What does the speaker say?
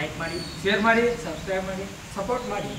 like ಮಾಡಿ แชร์ ಮಾಡಿ سبسक्राइब ಮಾಡಿ সাপোর্ট ಮಾಡಿ